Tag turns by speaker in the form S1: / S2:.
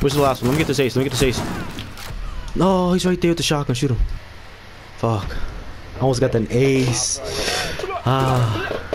S1: Where's the last one? Let me get this ace. Let me get this ace. No, he's right there with the shotgun. Shoot him. Fuck. I almost got that ace. Ah.